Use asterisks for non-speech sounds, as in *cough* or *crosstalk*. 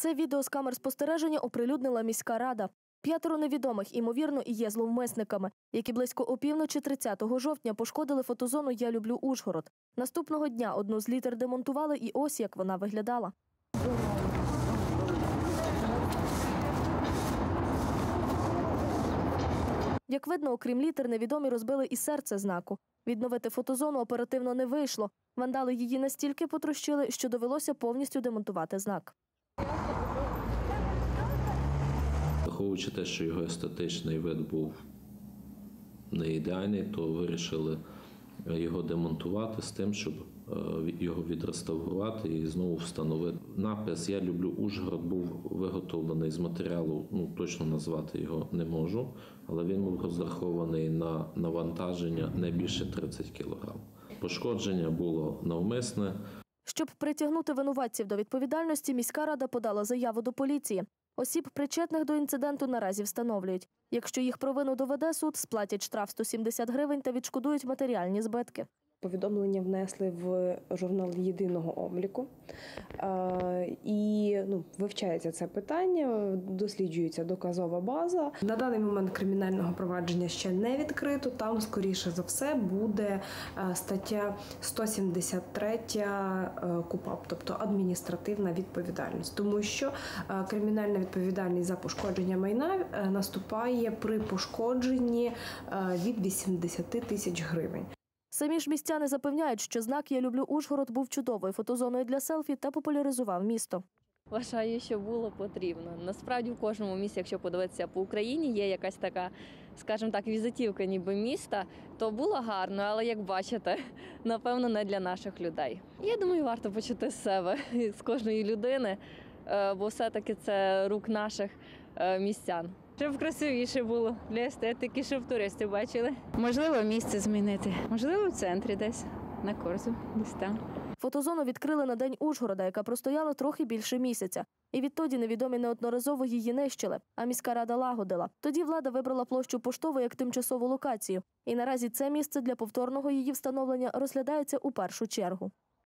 Це відео з камер спостереження оприлюднила міська рада. П'ятеро невідомих, імовірно, і є зловмисниками, які близько опівночі 30 жовтня пошкодили фотозону Я люблю Ужгород. Наступного дня одну з літер демонтували, і ось як вона виглядала. Як видно, окрім літер, невідомі розбили і серце знаку. Відновити фотозону оперативно не вийшло. Вандали її настільки потрощили, що довелося повністю демонтувати знак. Враховуючи те, що його естетичний вид був не ідеальний, то вирішили його демонтувати з тим, щоб е, його відреставрувати і знову встановити. Напис Я люблю Ужгород був виготовлений з матеріалу, ну точно назвати його не можу, але він був розрахований на навантаження не більше 30 кг. Пошкодження було навмисне. Щоб притягнути винуватців до відповідальності, міська рада подала заяву до поліції. Осіб, причетних до інциденту, наразі встановлюють. Якщо їх провину доведе суд, сплатять штраф 170 гривень та відшкодують матеріальні збитки. Повідомлення внесли в журнал єдиного обліку, і ну, вивчається це питання, досліджується доказова база. На даний момент кримінального провадження ще не відкрито. Там, скоріше за все, буде е, стаття 173 е, КУПАП, тобто адміністративна відповідальність, тому що е, кримінальна відповідальність за пошкодження майна наступає при пошкодженні від 80 тисяч гривень. Самі ж містяни запевняють, що знак Я люблю Ужгород був чудовою фотозоною для селфі та популяризував місто. Вважаю, що було потрібно. Насправді в кожному місті, якщо подивитися по Україні, є якась така, скажімо так, візитівка, ніби міста, то було гарно, але як бачите, *laughs* напевно, не для наших людей. Я думаю, варто почути з себе *laughs* з кожної людини, е, бо все-таки це рук наших е, містян. Щоб красивіше було для естетики, щоб туристи бачили. Можливо, місце змінити. Можливо, в центрі десь на корзу, десь там. Фотозону відкрили на день Ужгорода, яка простояла трохи більше місяця. І відтоді невідомі неодноразово її нищили, а міська рада лагодила. Тоді влада вибрала площу поштову як тимчасову локацію. І наразі це місце для повторного її встановлення розглядається у першу чергу.